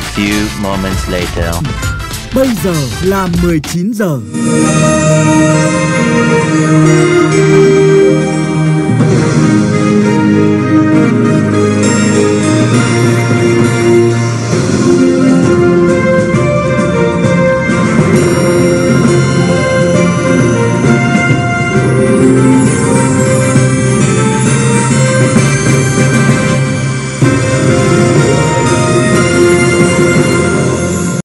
few moments later. Bây giờ là 19 giờ.